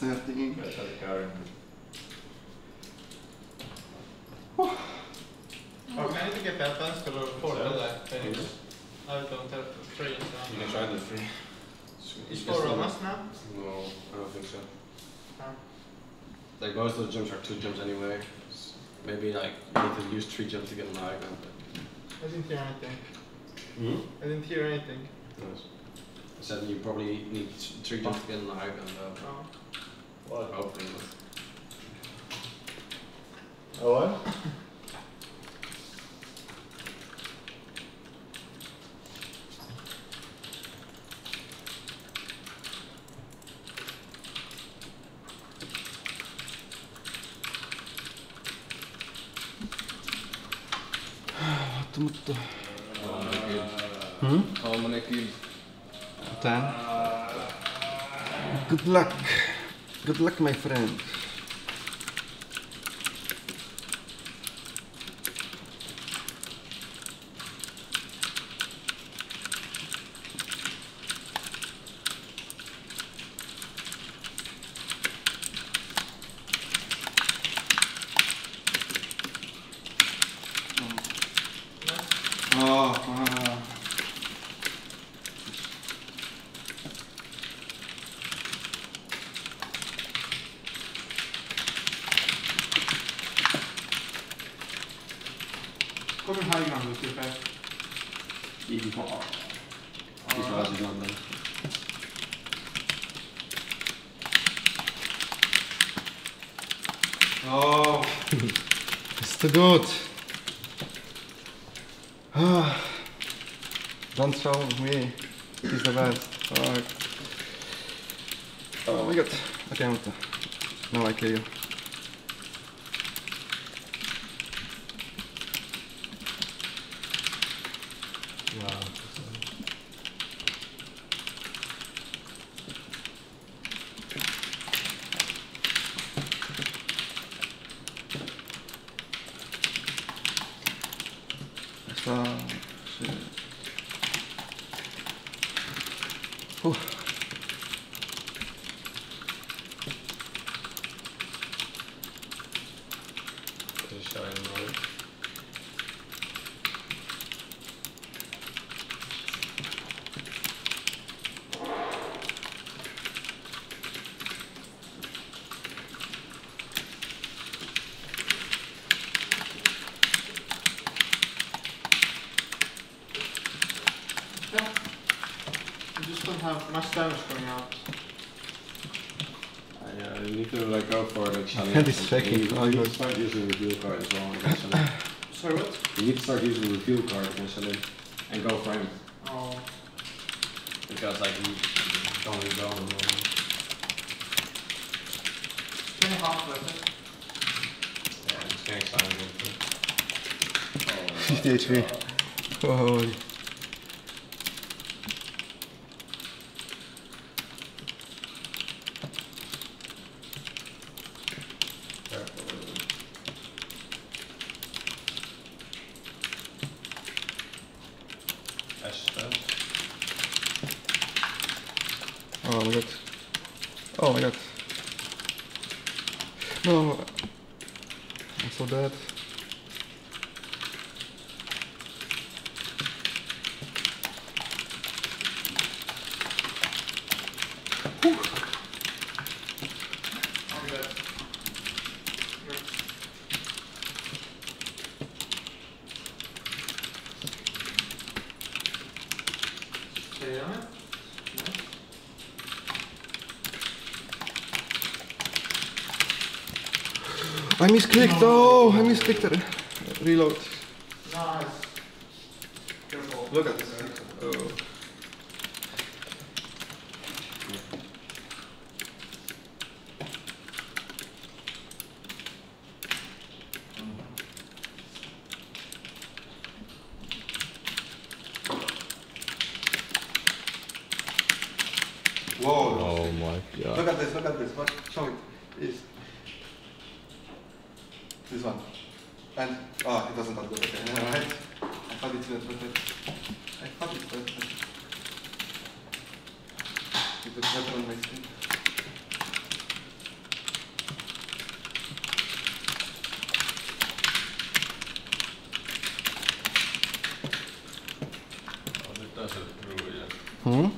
13. Jag tar Karen. Oh, kan inte get that fast eller porta där? Phoenix. Out on top free. You So. can try the free. Is four of us now? No, I don't think so. Huh? Like most of the jumps are two jumps anyway. S- Maybe like you need to use three jumps to get an high ground. I didn't hear anything. Hmm? I didn't hear anything. Nice. I said you probably need three jumps to get an high ground though. Oh. What? Hopefully not. Oh, what? Mutta, mutta... Hmm? How many kills? Ten. Good luck. Good luck, my friend. Oh, ah. Kom in high ground with your back. Even for all. These guys is not done. Oh, it's too good. Don't show me. He's the best. Fuck. Oh my god. Okay, I'm. Now I kill you. Wow. So, shit. Whew. You just don't have much damage going out. Uh, yeah, you need to like go for the challenge. And it's. You, Oh, you need to start using the reveal card as well. Sorry, what? You need to start using the reveal card against Salim and go for him. Oh. Because like he don't really go on the moment. Can you half with it? Yeah, it's getting exciting. 50 HP. Holy. Ash spell. Oh my god. Oh my god. No. I'm so dead. I'll be dead. Stay on it. Nice. I misclicked. Oh, I misclicked it. Reload. Nice. Careful. Look at this. Oh. Whoa. Oh my god. Look at this, look at this. What? Show it. this one. And, oh, it doesn't look good. Okay, never mind. I thought it would, but I thought it would. It looks better on my screen. Hmm?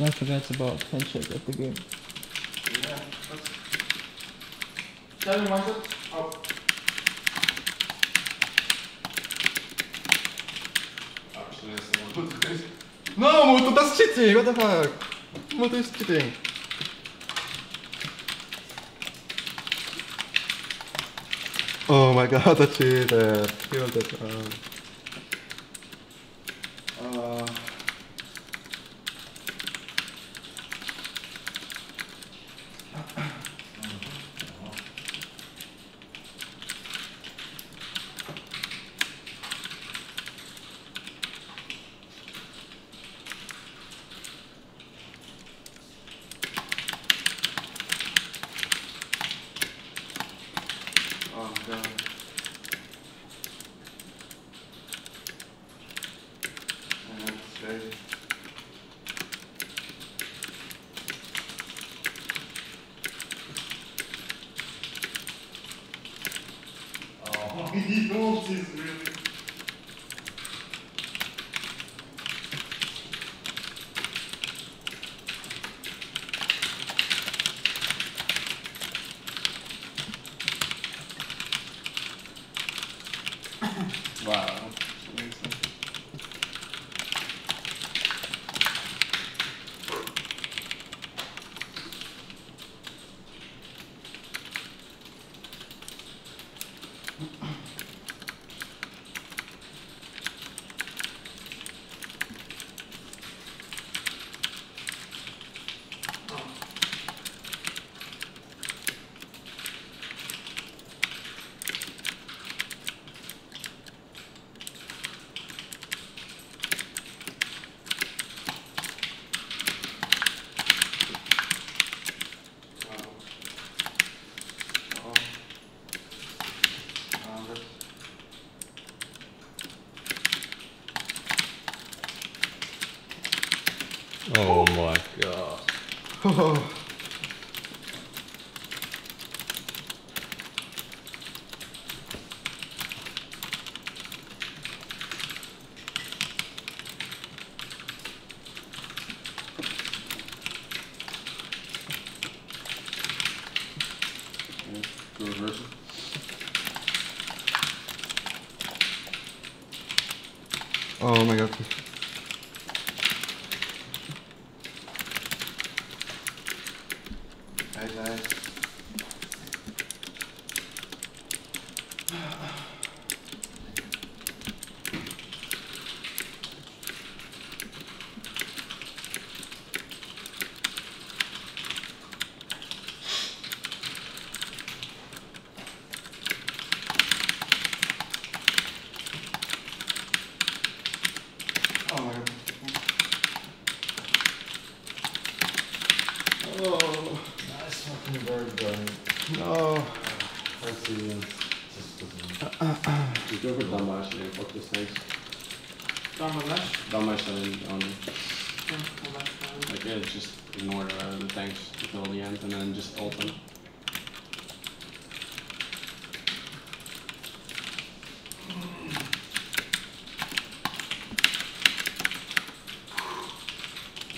Don't forget about handshake at the game. yeah, that's Tell me one shot. Oh, Actually, that's the one. what is No, Mutu, that's cheating! What the fuck? Mutu is cheating. Oh my god, I cheated. Killed it. Um, Uh, oh god. That's crazy. Oh, he moves his really. Wow. Oh. Uh, that's oh my god. Go. Oh my god. nice, nice. Oh my god. Oh Nice fucking bird going. no. First season. Just doesn't. Just for dumb actually. Fuck this thing. done with that. Dumb actually only. Yeah, well, that's fine. Like, yeah, just ignore the, the tanks until the end and then just ult them.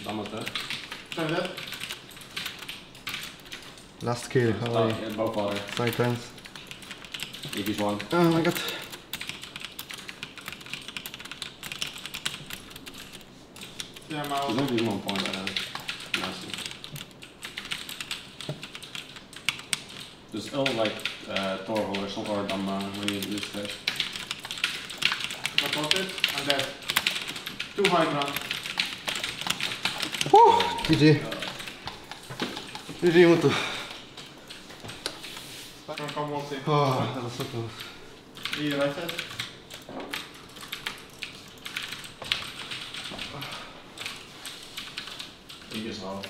Dumb was that. Try that. Last kill. Oh, Oh, yeah, both water. Silence. Eevee's one. Oh my god. them There's out. no even one point right now. Nasty. Dus Ul like uh, Torvald or something or dan uh, when you lose fish. Got got it. And then two high ground. Woo! GG. GG Mutu. Don't come walk in. Oh, that was so close. Either I said. You just know.